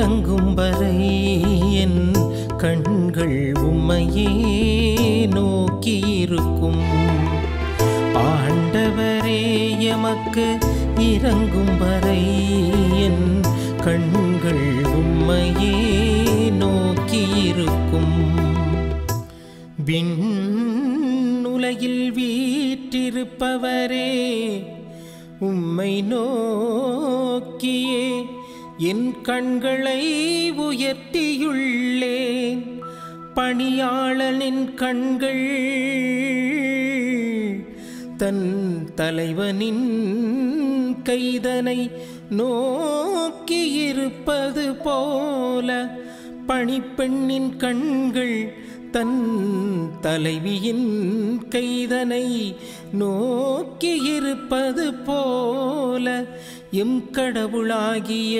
இறங்கும் வரை என் கண்கள் உம்மையே நோக்கியிருக்கும் ஆண்டவரே எமக்கு இறங்கும் வரை என் கண்கள் உம்மையே நோக்கியிருக்கும் விண் உலகில் வீற்றிருப்பவரே உம்மை நோக்கியே என் கண்களை உயர்த்தியுள்ளேன். பணியாளனின் கண்கள் தன் தலைவனின் கைதனை நோக்கியிருப்பது போல பணிப்பெண்ணின் கண்கள் தன் தலைவியின் கைதனை நோக்கியிருப்பது போல எம் கடவுளாகிய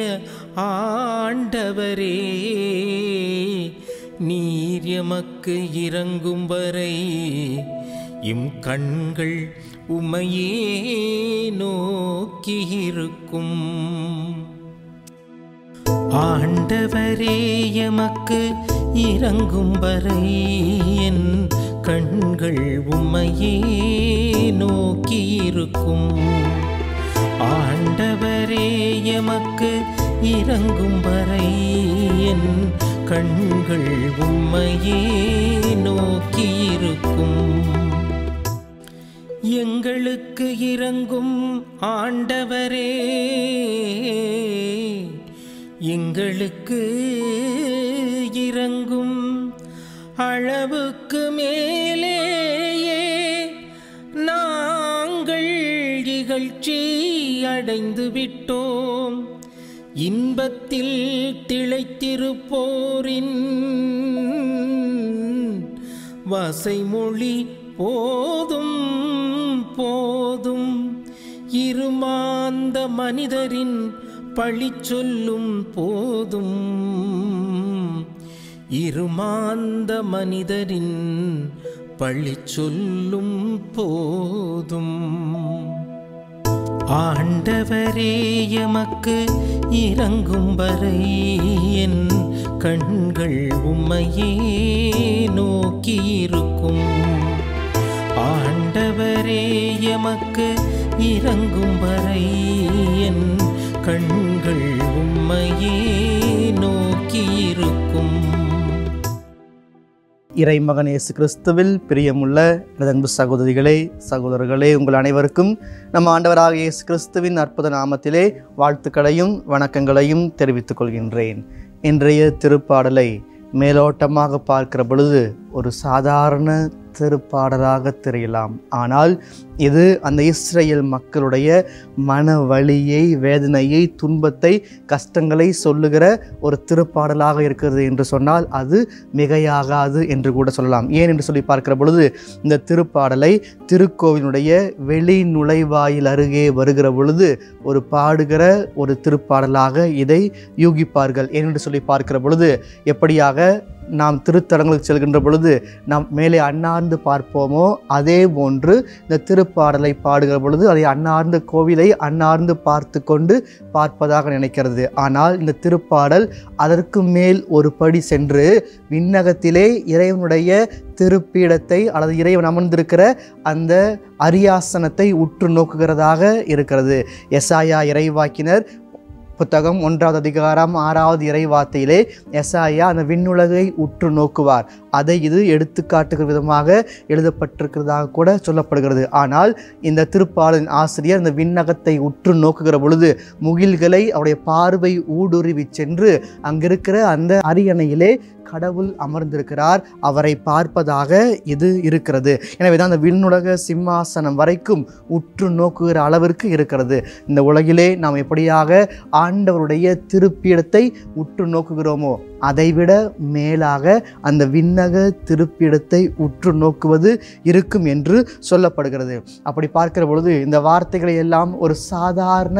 ஆண்டவரே நீர் எமக்கு இறங்கும் வரை இம் கண்கள் உமையே நோக்கியிருக்கும் ஆண்டவரே எமக்கு இறங்கும் வரை என் கண்கள் உம்மையே நோக்கியிருக்கும். ஆண்டவரே எமக்கு இறங்கும் வரை என் கண்கள் உம்மையே நோக்கியிருக்கும். எங்களுக்கு இறங்கும் ஆண்டவரே எங்களுக்கு இறங்கும் அளவுக்கு மேலேயே நாங்கள் இகழ்ச்சி அடைந்து விட்டோம். இன்பத்தில் திளைத்திருப்போரின் வசைமொழி போதும் போதும். இருமாந்த மனிதரின் பழி சொல்லும் போதும். இருமாந்த மனிதரின் பழி சொல்லும் போதும். ஆண்டவரே எமக்கு இறங்கும் வரை என் கண்கள் உம்மையே நோக்கியிருக்கும் ஆண்டவரே எமக்கு இறங்கும் வரை என் கண்கள் உம்மையே நோக்கியிருக்கும். இறைமகன் இயேசு கிறிஸ்துவில் பிரியமுள்ள அன்பு சகோதரிகளே சகோதரர்களே உங்கள் அனைவருக்கும் நம் ஆண்டவராக இயேசு கிறிஸ்துவின் அற்புத நாமத்திலே வாழ்த்துக்களையும் வணக்கங்களையும் தெரிவித்துக் கொள்கின்றேன். இன்றைய திருப்பாடலை மேலோட்டமாக பார்க்கிற பொழுது ஒரு சாதாரண திருப்பாடலாக தெரியலாம். ஆனால் இது அந்த இஸ்ரேல் மக்களுடைய மன வழியை வேதனையை துன்பத்தை கஷ்டங்களை சொல்லுகிற ஒரு திருப்பாடலாக இருக்கிறது என்று சொன்னால் அது மிகையாகாது என்று கூட சொல்லலாம். ஏன் என்று சொல்லி பார்க்கிற பொழுது இந்த திருப்பாடலை திருக்கோவிலுடைய வெளி நுழைவாயில் அருகே வருகிற பொழுது ஒரு பாடுகிற ஒரு திருப்பாடலாக இதை யூகிப்பார்கள். ஏனென்று சொல்லி பார்க்கிற பொழுது எப்படியாக நாம் திருத்தலங்களுக்கு செல்கின்ற பொழுது நாம் மேலே அன்னார்ந்து பார்ப்போமோ? அதே போன்று இந்த திருப்பாடலை பாடுகிற பொழுது அதை அண்ணார்ந்த கோவிலை அன்னார்ந்து பார்த்து கொண்டு பார்ப்பதாக நினைக்கிறது. ஆனால் இந்த திருப்பாடல் அதற்கு மேல் ஒரு படி சென்று விண்ணகத்திலே இறைவனுடைய திருப்பீடத்தை அல்லது இறைவன் அமர்ந்திருக்கிற அந்த அரியாசனத்தை உற்று நோக்குகிறதாக இருக்கிறது. எஸ்ஆயா இறைவாக்கினர் புத்தகம் ஒன்றாவது அதிகாரம் ஆறாவது இறை வார்த்தையிலே எசாயா அந்த விண்ணுலகை உற்று நோக்குவார். அதை இது எடுத்துக்காட்டுகிற விதமாக எழுதப்பட்டிருக்கிறதாக கூட சொல்லப்படுகிறது. ஆனால் இந்த திருப்பாளரின் ஆசிரியர் இந்த விண்ணகத்தை உற்று நோக்குகிற பொழுது முகில்களை அவருடைய பார்வை ஊடுருவி சென்று அங்கிருக்கிற அந்த அரியணையிலே கடவுள் அமர்ந்திருக்கிறார். அவரை பார்ப்பதாக இது இருக்கிறது. எனவே தான் அந்த விண்ணுலக சிம்மாசனம் வரைக்கும் உற்று நோக்குகிற அளவிற்கு இருக்கிறது. இந்த உலகிலே நாம் எப்படியாக ஆண்டவருடைய திருப்பிடத்தை உற்று நோக்குகிறோமோ அதைவிட மேலாக அந்த விண்ணக திருப்பிடத்தை உற்று நோக்குவது இருக்கும் என்று சொல்லப்படுகிறது. அப்படி பார்க்கிற பொழுது இந்த வார்த்தைகளை எல்லாம் ஒரு சாதாரண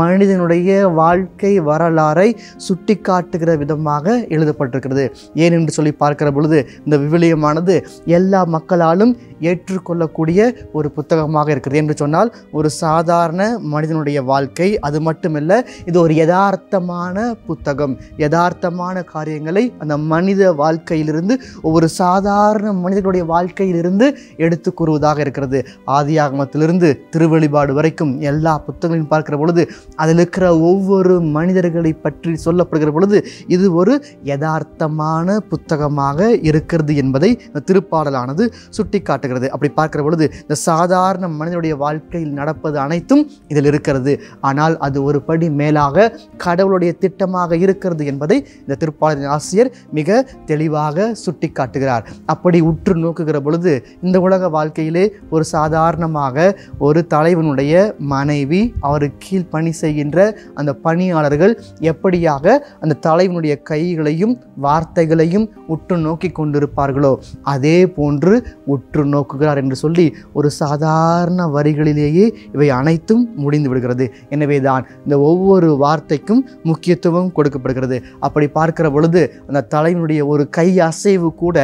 மனிதனுடைய வாழ்க்கை வரலாறை சுட்டி காட்டுகிற விதமாக எழுதப்பட்டிருக்கிறது. ஏன் என்று சொல்லி பார்க்கிற பொழுது இந்த விவிலியமானது எல்லா மக்களாலும் ஏற்றுக்கொள்ளக்கூடிய ஒரு புத்தகமாக இருக்கிறது என்று சொன்னால் ஒரு சாதாரண மனிதனுடைய வாழ்க்கை அது மட்டுமல்ல இது ஒரு யதார்த்தமான புத்தகம். யதார்த்தமான காரியங்களை அந்த மனித வாழ்க்கையிலிருந்து ஒவ்வொரு சாதாரண மனிதனுடைய வாழ்க்கையிலிருந்து எடுத்து கூறுவதாக இருக்கிறது. ஆதியாகமத்திலிருந்து திருவெளிபாடு வரைக்கும் எல்லா புத்தகங்களையும் பார்க்கிற பொழுது அதில் இருக்கிற ஒவ்வொரு மனிதர்களை பற்றி சொல்லப்படுகிற பொழுது இது ஒரு யதார்த்தமான புத்தகமாக இருக்கிறது என்பதை இந்த திருப்பாடலானது சுட்டி காட்டுகிறது அப்படி பார்க்கிற பொழுது இந்த சாதாரண மனிதனுடைய வாழ்க்கையில் நடப்பது அனைத்தும் இதில் இருக்கிறது. ஆனால் அது ஒரு படி மேலாக கடவுளுடைய திட்டமாக இருக்கிறது என்பதை இந்த திருப்பாளரின் ஆசிரியர் மிக தெளிவாக சுட்டி காட்டுகிறார் அப்படி உற்று நோக்குகிற பொழுது இந்த உலக வாழ்க்கையிலே ஒரு சாதாரணமாக ஒரு தலைவனுடைய மனைவி அவருக்கு கீழ் பணி செய்கின்ற அந்த பணியாளர்கள் எப்படியாக அந்த தலைவனுடைய கைகளையும் வார்த்தைகளையும் உற்று நோக்கி கொண்டிருப்பார்களோ அதே போன்று உற்று நோக்குகிறார் என்று சொல்லி ஒரு சாதாரண வரிகளிலேயே இவை அனைத்தும் முடிந்து விடுகிறது. எனவே தான் இந்த ஒவ்வொரு வார்த்தைக்கும் முக்கியத்துவம் கொடுக்கப்படுகிறது. அப்படி பார்க்கிற பொழுது அந்த தலைவனுடைய ஒரு கை அசைவு கூட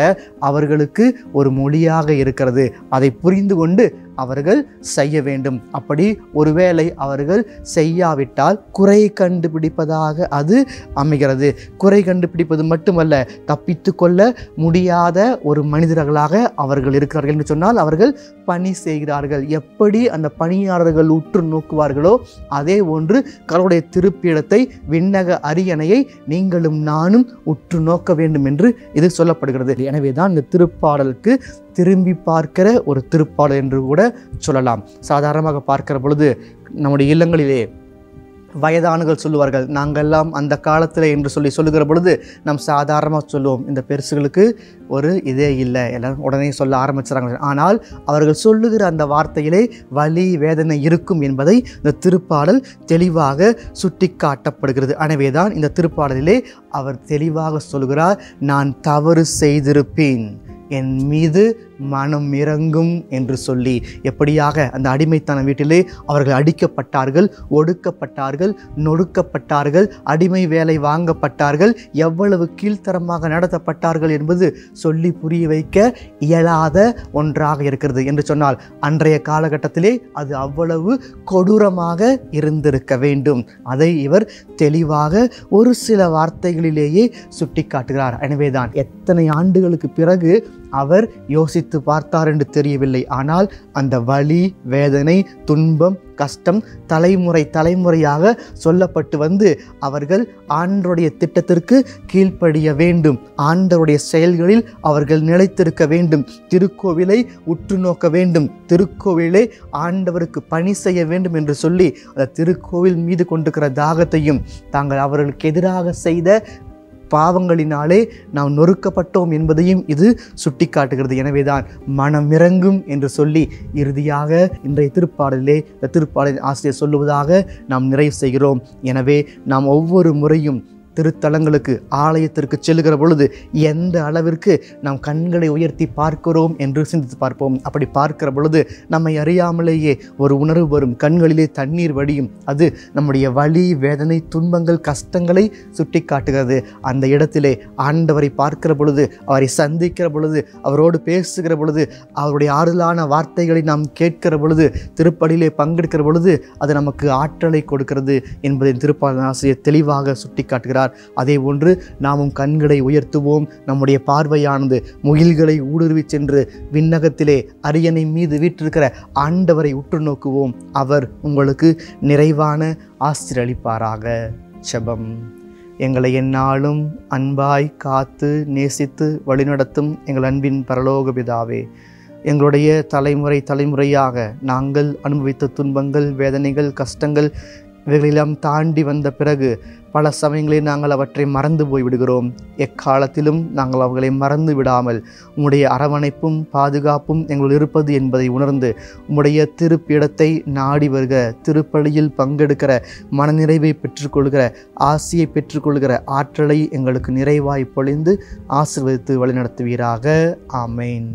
அவர்களுக்கு ஒரு மொழியாக இருக்கிறது. அதை புரிந்து கொண்டு அவர்கள் செய்ய வேண்டும். அப்படி ஒருவேளை அவர்கள் செய்யாவிட்டால் குறை கண்டுபிடிப்பதாக அது அமைகிறது. குறை கண்டுபிடிப்பது மட்டுமல்ல தப்பித்து கொள்ள முடியாத ஒரு மனிதர்களாக அவர்கள் இருக்கிறார்கள் என்று சொன்னால் அவர்கள் பணி செய்கிறார்கள். எப்படி அந்த பணியாளர்கள் உற்று நோக்குவார்களோ அதே ஒன்று கடவுளுடைய திருப்பிடத்தை விண்ணக அரியணையை நீங்களும் நானும் உற்று நோக்க வேண்டும் என்று இது சொல்லப்படுகிறது. எனவே தான் இந்த திருப்பாடலுக்கு திரும்பி பார்க்கிற ஒரு திருப்பாடல் என்று கூட சொல்லலாம். சாதாரணமாக பார்க்கிற பொழுது நம்முடைய இல்லங்களிலே வயதானுகள் சொல்லுவார்கள் நாங்கள்லாம் அந்த காலத்தில் என்று சொல்லி சொல்லுகிற பொழுது நாம் சாதாரணமாக சொல்லுவோம். இந்த பெருசுகளுக்கு ஒரு இதே இல்லை. எல்லாம் உடனே சொல்ல ஆரம்பிச்சுறாங்க ஆனால் அவர்கள் சொல்லுகிற அந்த வார்த்தையிலே வலி வேதனை இருக்கும் என்பதை இந்த திருப்பாடல் தெளிவாக சுட்டி காட்டப்படுகிறது எனவே தான் இந்த திருப்பாடலிலே அவர் தெளிவாக சொல்கிறார் நான் தவறு செய்திருப்பேன். என் மீது மனம் இறங்கும் என்று சொல்லி எப்படியாக அந்த அடிமைத்தன வீட்டிலே அவர்கள் அடிக்கப்பட்டார்கள் ஒடுக்கப்பட்டார்கள் நொடுக்கப்பட்டார்கள் அடிமை வேலை வாங்கப்பட்டார்கள் எவ்வளவு கீழ்த்தரமாக நடத்தப்பட்டார்கள் என்பது சொல்லி புரிய வைக்க இயலாத ஒன்றாக இருக்கிறது என்று சொன்னால் அன்றைய காலகட்டத்திலே அது அவ்வளவு கொடூரமாக இருந்திருக்க வேண்டும். அதை இவர் தெளிவாக ஒரு சில வார்த்தைகளிலேயே சுட்டி காட்டுகிறார் எனவேதான் எத்தனை ஆண்டுகளுக்கு பிறகு அவர் யோசித்து பார்த்தார் என்று தெரியவில்லை. ஆனால் அந்த வலி வேதனை துன்பம் கஷ்டம் தலைமுறை தலைமுறையாக சொல்லப்பட்டு வந்து அவர்கள் ஆண்டருடைய திட்டத்திற்கு கீழ்ப்படிய வேண்டும். ஆண்டருடைய செயல்களில் அவர்கள் நிலைத்திருக்க வேண்டும். திருக்கோவிலை உற்று நோக்க வேண்டும். திருக்கோவிலை ஆண்டவருக்கு பணி செய்ய வேண்டும் என்று சொல்லி அந்த திருக்கோவில் மீது கொண்டிருக்கிற தாகத்தையும் தாங்கள் அவர்களுக்கு எதிராக செய்த பாவங்களினாலே நாம் நொறுக்கப்பட்டோம் என்பதையும் இது சுட்டிக்காட்டுகிறது. எனவேதான் மனம் இறங்கும் என்று சொல்லி இறுதியாக இன்றைய திருப்பாடலிலே இந்த திருப்பாடலின் ஆசிரியர் சொல்லுவதாக நாம் நிறைவு செய்கிறோம். எனவே நாம் ஒவ்வொரு முறையும் திருத்தலங்களுக்கு ஆலயத்திற்கு செல்லுகிற பொழுது எந்த அளவிற்கு நாம் கண்களை உயர்த்தி பார்க்கிறோம் என்று சிந்தித்து பார்ப்போம். அப்படி பார்க்கிற பொழுது நம்மை அறியாமலேயே ஒரு உணர்வு வரும். கண்களிலே தண்ணீர் வடியும். அது நம்முடைய வலி வேதனை துன்பங்கள் கஷ்டங்களை சுட்டி காட்டுகிறது அந்த இடத்திலே ஆண்டவரை பார்க்கிற பொழுது அவரை சந்திக்கிற பொழுது அவரோடு பேசுகிற பொழுது அவருடைய ஆறுதலான வார்த்தைகளை நாம் கேட்கிற பொழுது திருப்படியிலே பங்கெடுக்கிற பொழுது அது நமக்கு ஆற்றலை கொடுக்கிறது என்பதை திருப்பாளன் ஆசிரியர் தெளிவாக சுட்டி காட்டுகிறார் அதே போன்று நாமும் கண்களை உயர்த்துவோம். நம்முடைய பார்வையானது முகில்களை ஊடுருவி சென்று விண்ணகத்திலே அரியணை மீது வீற்றிருக்கிற ஆண்டவரை உற்று நோக்குவோம். அவர் உங்களுக்கு நிறைவான ஆசிரியளிப்பாராக செபம். எங்களை எந்நாளும் அன்பாய் காத்து நேசித்து வழிநடத்தும் எங்கள் அன்பின் பரலோக பிதாவே. எங்களுடைய தலைமுறை தலைமுறையாக நாங்கள் அனுபவித்த துன்பங்கள் வேதனைகள் கஷ்டங்கள் இவைகளெல்லாம் தாண்டி வந்த பிறகு பல சமயங்களில் நாங்கள் அவற்றை மறந்து போய்விடுகிறோம். எக்காலத்திலும் நாங்கள் அவர்களை மறந்து விடாமல் உம்முடைய அரவணைப்பும் பாதுகாப்பும் எங்கள் இருப்பது என்பதை உணர்ந்து உம்முடைய திருப்பிடத்தை நாடி வருக திருப்பலியில் பங்கெடுக்கிற மனநிறைவை பெற்றுக்கொள்கிற ஆசையை பெற்றுக்கொள்கிற ஆற்றலை எங்களுக்கு நிறைவாய் பொழிந்து ஆசிர்வதித்து வழிநடத்துவீராக. ஆமேன்.